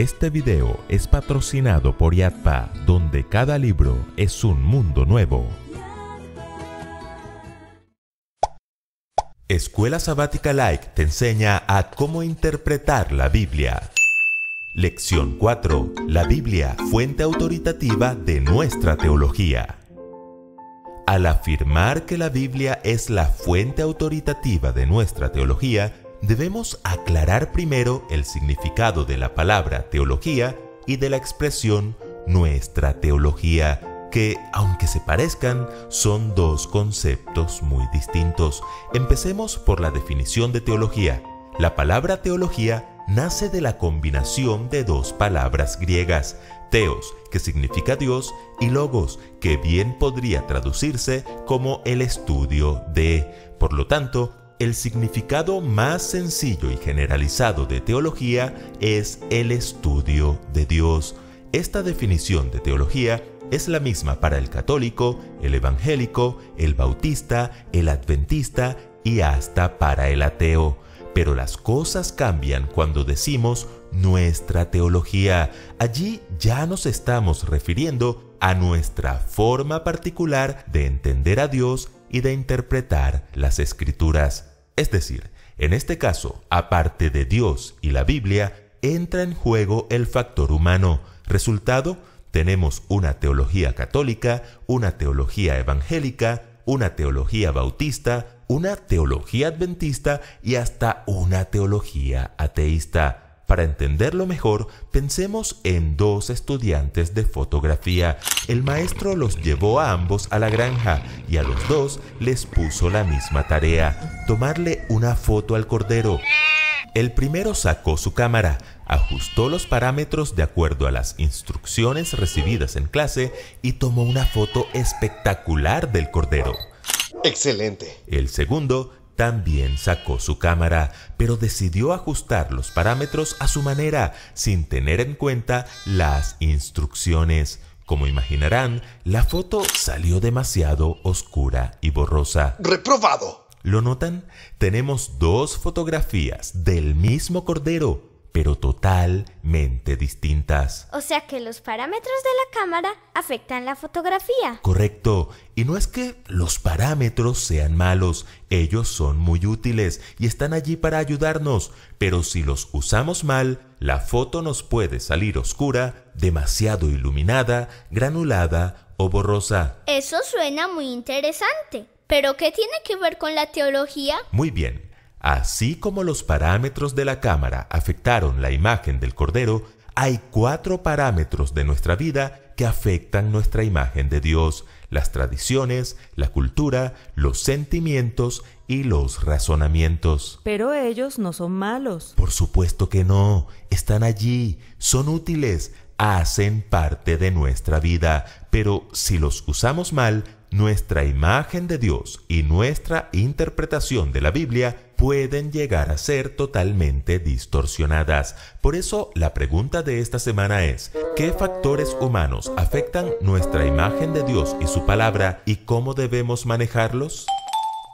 Este video es patrocinado por Yatpa, donde cada libro es un mundo nuevo. Escuela Sabática Like te enseña a cómo interpretar la Biblia. Lección 4. La Biblia, fuente autoritativa de nuestra teología. Al afirmar que la Biblia es la fuente autoritativa de nuestra teología, debemos aclarar primero el significado de la palabra teología y de la expresión nuestra teología, que, aunque se parezcan, son dos conceptos muy distintos. Empecemos por la definición de teología. La palabra teología nace de la combinación de dos palabras griegas, teos, que significa Dios, y logos, que bien podría traducirse como el estudio de. Por lo tanto, el significado más sencillo y generalizado de teología es el estudio de Dios. Esta definición de teología es la misma para el católico, el evangélico, el bautista, el adventista y hasta para el ateo. Pero las cosas cambian cuando decimos nuestra teología. Allí ya nos estamos refiriendo a nuestra forma particular de entender a Dios y de interpretar las escrituras. Es decir, en este caso, aparte de Dios y la Biblia, entra en juego el factor humano. Resultado, tenemos una teología católica, una teología evangélica, una teología bautista, una teología adventista y hasta una teología ateísta. Para entenderlo mejor, pensemos en dos estudiantes de fotografía. El maestro los llevó a ambos a la granja y a los dos les puso la misma tarea, tomarle una foto al cordero. El primero sacó su cámara, ajustó los parámetros de acuerdo a las instrucciones recibidas en clase y tomó una foto espectacular del cordero. Excelente. El segundo también sacó su cámara, pero decidió ajustar los parámetros a su manera, sin tener en cuenta las instrucciones. Como imaginarán, la foto salió demasiado oscura y borrosa. ¡Reprobado! ¿Lo notan? Tenemos dos fotografías del mismo cordero, pero totalmente distintas. O sea que los parámetros de la cámara afectan la fotografía. Correcto. Y no es que los parámetros sean malos, ellos son muy útiles y están allí para ayudarnos, pero si los usamos mal, la foto nos puede salir oscura, demasiado iluminada, granulada o borrosa. Eso suena muy interesante. ¿Pero qué tiene que ver con la teología? Muy bien. Así como los parámetros de la cámara afectaron la imagen del Cordero, hay cuatro parámetros de nuestra vida que afectan nuestra imagen de Dios, las tradiciones, la cultura, los sentimientos y los razonamientos. Pero ellos no son malos. Por supuesto que no, están allí, son útiles, hacen parte de nuestra vida, pero si los usamos mal, nuestra imagen de Dios y nuestra interpretación de la Biblia pueden llegar a ser totalmente distorsionadas. Por eso la pregunta de esta semana es, ¿qué factores humanos afectan nuestra imagen de Dios y su palabra y cómo debemos manejarlos?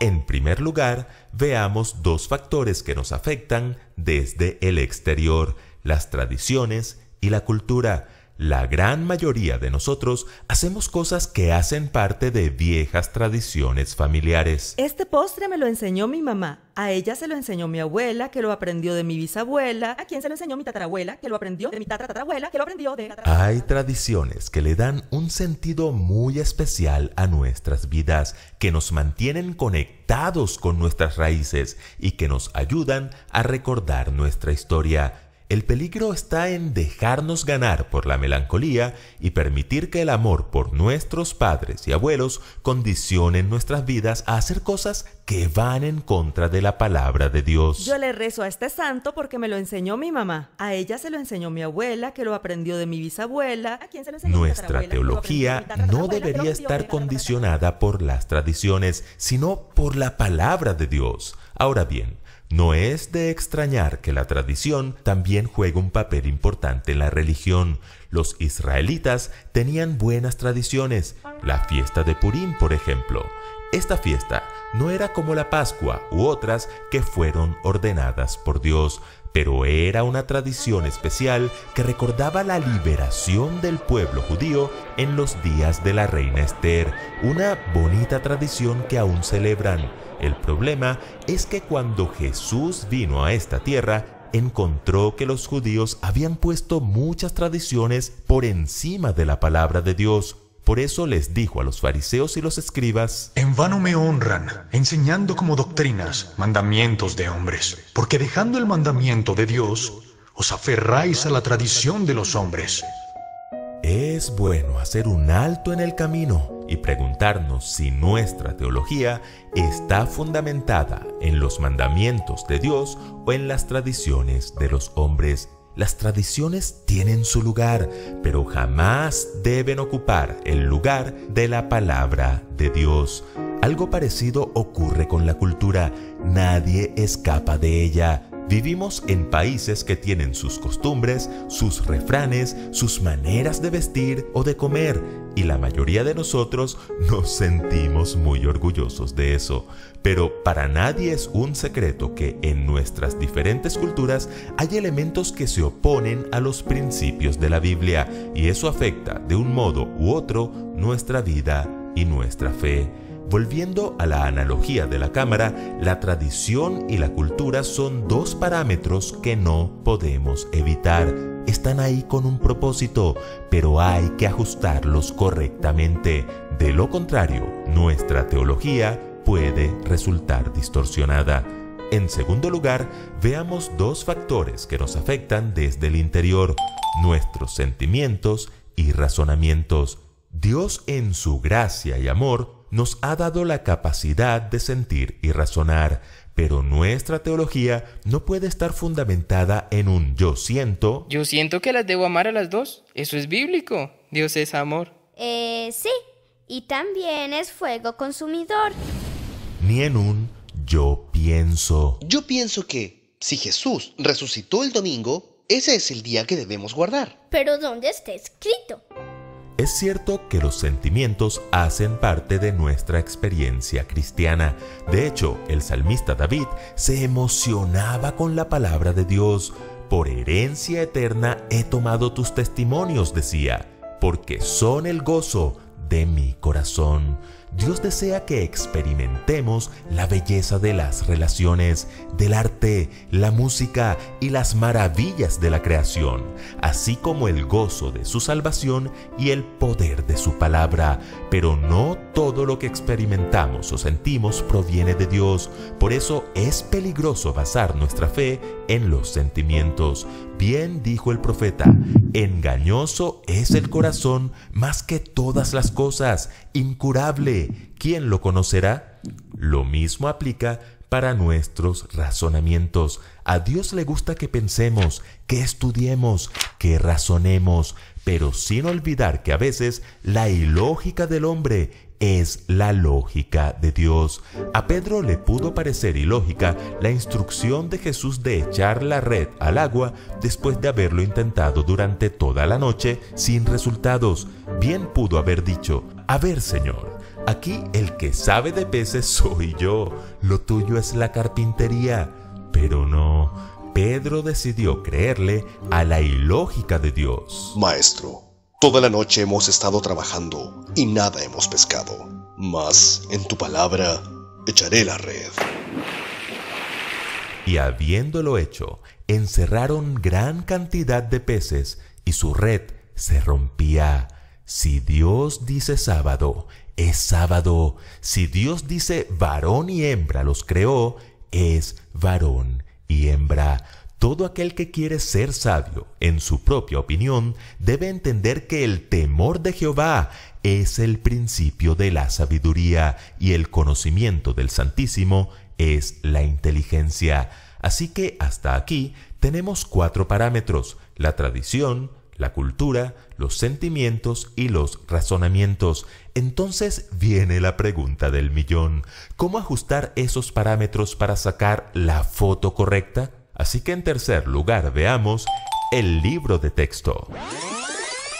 En primer lugar, veamos dos factores que nos afectan desde el exterior, las tradiciones y la cultura. La gran mayoría de nosotros hacemos cosas que hacen parte de viejas tradiciones familiares. Este postre me lo enseñó mi mamá. A ella se lo enseñó mi abuela, que lo aprendió de mi bisabuela. A quien se lo enseñó mi tatarabuela, que lo aprendió de mi tatarabuela, que lo aprendió de... Hay tradiciones que le dan un sentido muy especial a nuestras vidas, que nos mantienen conectados con nuestras raíces y que nos ayudan a recordar nuestra historia. El peligro está en dejarnos ganar por la melancolía y permitir que el amor por nuestros padres y abuelos condicionen nuestras vidas a hacer cosas que van en contra de la palabra de Dios. Yo le rezo a este santo porque me lo enseñó mi mamá. A ella se lo enseñó mi abuela, que lo aprendió de mi bisabuela. ¿A quién se lo enseñó Nuestra teología no debería estar condicionada por las tradiciones, sino por la palabra de Dios. Ahora bien, no es de extrañar que la tradición también juega un papel importante en la religión. Los israelitas tenían buenas tradiciones, la fiesta de Purim, por ejemplo. Esta fiesta no era como la Pascua u otras que fueron ordenadas por Dios, pero era una tradición especial que recordaba la liberación del pueblo judío en los días de la reina Esther, una bonita tradición que aún celebran. El problema es que cuando Jesús vino a esta tierra, encontró que los judíos habían puesto muchas tradiciones por encima de la palabra de Dios. Por eso les dijo a los fariseos y los escribas, En vano me honran, enseñando como doctrinas mandamientos de hombres, porque dejando el mandamiento de Dios, os aferráis a la tradición de los hombres. Es bueno hacer un alto en el camino y preguntarnos si nuestra teología está fundamentada en los mandamientos de Dios o en las tradiciones de los hombres. Las tradiciones tienen su lugar, pero jamás deben ocupar el lugar de la palabra de Dios. Algo parecido ocurre con la cultura. Nadie escapa de ella. Vivimos en países que tienen sus costumbres, sus refranes, sus maneras de vestir o de comer, y la mayoría de nosotros nos sentimos muy orgullosos de eso. Pero para nadie es un secreto que en nuestras diferentes culturas hay elementos que se oponen a los principios de la Biblia, y eso afecta de un modo u otro nuestra vida y nuestra fe. Volviendo a la analogía de la cámara, la tradición y la cultura son dos parámetros que no podemos evitar. Están ahí con un propósito, pero hay que ajustarlos correctamente. De lo contrario, nuestra teología puede resultar distorsionada. En segundo lugar, veamos dos factores que nos afectan desde el interior, nuestros sentimientos y razonamientos. Dios en su gracia y amor nos ha dado la capacidad de sentir y razonar, pero nuestra teología no puede estar fundamentada en un yo siento. Yo siento que las debo amar a las dos. Eso es bíblico. Dios es amor. Eh, sí. Y también es fuego consumidor. Ni en un yo pienso. Yo pienso que si Jesús resucitó el domingo, ese es el día que debemos guardar. Pero ¿dónde está escrito? Es cierto que los sentimientos hacen parte de nuestra experiencia cristiana. De hecho, el salmista David se emocionaba con la palabra de Dios. Por herencia eterna he tomado tus testimonios, decía, porque son el gozo de mi corazón. Dios desea que experimentemos la belleza de las relaciones, del arte, la música y las maravillas de la creación, así como el gozo de su salvación y el poder de su palabra. Pero no todo lo que experimentamos o sentimos proviene de Dios, por eso es peligroso basar nuestra fe en los sentimientos. Bien dijo el profeta, engañoso es el corazón más que todas las cosas, incurable. ¿Quién lo conocerá? Lo mismo aplica para nuestros razonamientos. A Dios le gusta que pensemos, que estudiemos, que razonemos, pero sin olvidar que a veces la ilógica del hombre es la lógica de Dios. A Pedro le pudo parecer ilógica la instrucción de Jesús de echar la red al agua después de haberlo intentado durante toda la noche sin resultados. Bien pudo haber dicho, a ver Señor, aquí el que sabe de peces soy yo, lo tuyo es la carpintería. Pero no, Pedro decidió creerle a la ilógica de Dios. Maestro, Toda la noche hemos estado trabajando y nada hemos pescado. Mas en tu palabra echaré la red. Y habiéndolo hecho, encerraron gran cantidad de peces y su red se rompía. Si Dios dice sábado, es sábado. Si Dios dice varón y hembra los creó, es varón y hembra. Todo aquel que quiere ser sabio en su propia opinión debe entender que el temor de Jehová es el principio de la sabiduría y el conocimiento del Santísimo es la inteligencia. Así que hasta aquí tenemos cuatro parámetros, la tradición, la cultura, los sentimientos y los razonamientos. Entonces viene la pregunta del millón. ¿Cómo ajustar esos parámetros para sacar la foto correcta? Así que en tercer lugar veamos el libro de texto.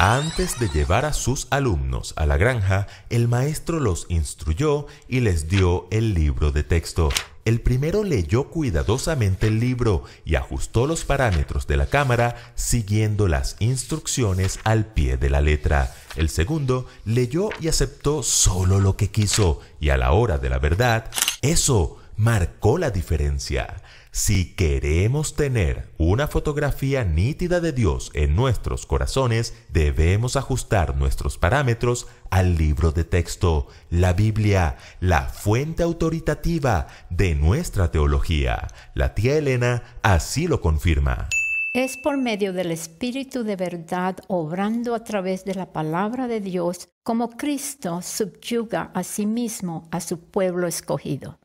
Antes de llevar a sus alumnos a la granja, el maestro los instruyó y les dio el libro de texto. El primero leyó cuidadosamente el libro y ajustó los parámetros de la cámara siguiendo las instrucciones al pie de la letra. El segundo leyó y aceptó solo lo que quiso y a la hora de la verdad, eso marcó la diferencia. Si queremos tener una fotografía nítida de Dios en nuestros corazones, debemos ajustar nuestros parámetros al libro de texto, la Biblia, la fuente autoritativa de nuestra teología. La tía Elena así lo confirma. Es por medio del Espíritu de verdad obrando a través de la palabra de Dios como Cristo subyuga a sí mismo a su pueblo escogido.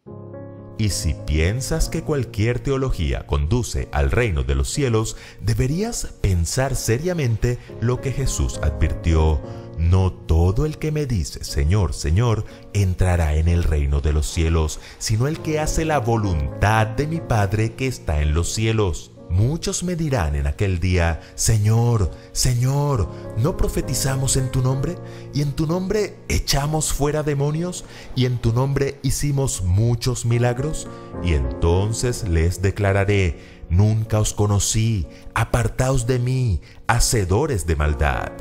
Y si piensas que cualquier teología conduce al reino de los cielos, deberías pensar seriamente lo que Jesús advirtió. No todo el que me dice Señor, Señor, entrará en el reino de los cielos, sino el que hace la voluntad de mi Padre que está en los cielos. Muchos me dirán en aquel día, Señor, Señor, ¿no profetizamos en tu nombre? ¿Y en tu nombre echamos fuera demonios? ¿Y en tu nombre hicimos muchos milagros? Y entonces les declararé, Nunca os conocí, apartaos de mí, hacedores de maldad.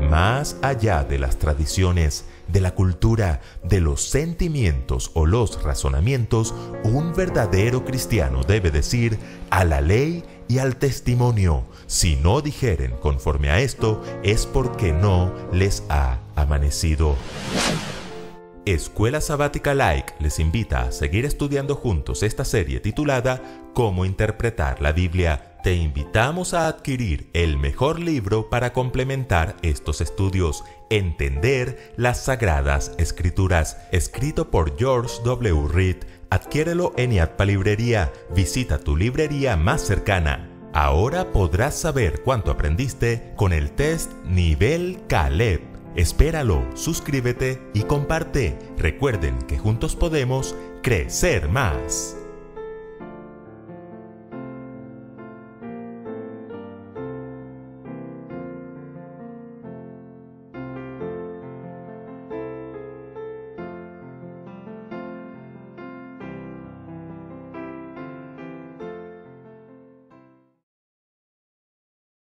Más allá de las tradiciones, de la cultura, de los sentimientos o los razonamientos, un verdadero cristiano debe decir a la ley y al testimonio. Si no dijeren conforme a esto, es porque no les ha amanecido. Escuela Sabática Like les invita a seguir estudiando juntos esta serie titulada Cómo interpretar la Biblia te invitamos a adquirir el mejor libro para complementar estos estudios, Entender las Sagradas Escrituras, escrito por George W. Reed. Adquiérelo en IATPA Librería. Visita tu librería más cercana. Ahora podrás saber cuánto aprendiste con el test Nivel Caleb. Espéralo, suscríbete y comparte. Recuerden que juntos podemos crecer más.